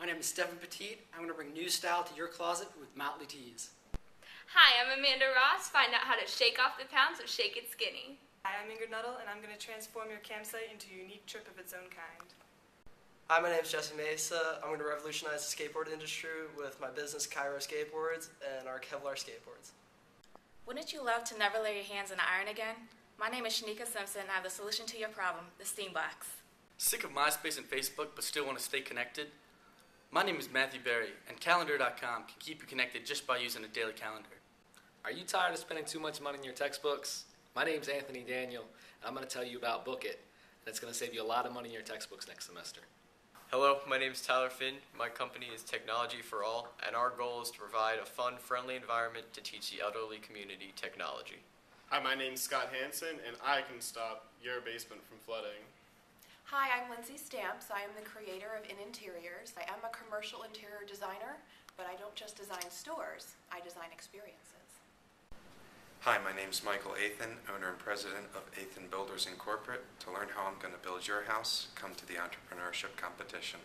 My name is Stephen Petit. I'm going to bring new style to your closet with Motley Tees. Hi, I'm Amanda Ross. Find out how to shake off the pounds with Shake It Skinny. Hi, I'm Ingrid Nuttall, and I'm going to transform your campsite into a unique trip of its own kind. Hi, my name is Jesse Mesa. I'm going to revolutionize the skateboard industry with my business Cairo Skateboards and our Kevlar skateboards. Wouldn't you love to never lay your hands on iron again? My name is Shanika Simpson, and I have the solution to your problem the Steam Box. Sick of MySpace and Facebook but still want to stay connected? My name is Matthew Berry, and Calendar.com can keep you connected just by using a daily calendar. Are you tired of spending too much money on your textbooks? My name's Anthony Daniel, and I'm going to tell you about Book It. That's going to save you a lot of money in your textbooks next semester. Hello, my name is Tyler Finn. My company is Technology for All, and our goal is to provide a fun, friendly environment to teach the elderly community technology. Hi, my name's Scott Hansen, and I can stop your basement from flooding. Hi, I'm Lindsay Stamps. I am the creator of In Interiors. I am a commercial interior designer, but I don't just design stores, I design experiences. Hi, my name is Michael Athan, owner and president of Athan Builders Incorporated. To learn how I'm going to build your house, come to the entrepreneurship competition.